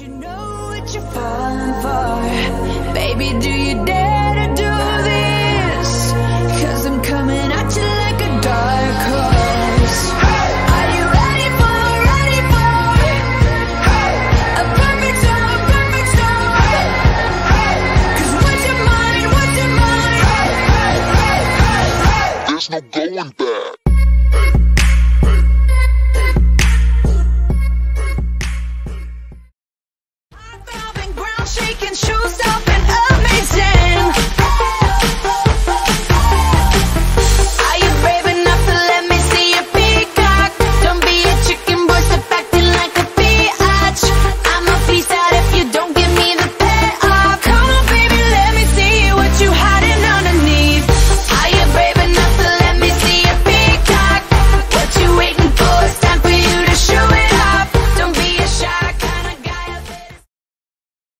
you know what you're falling for. Baby, do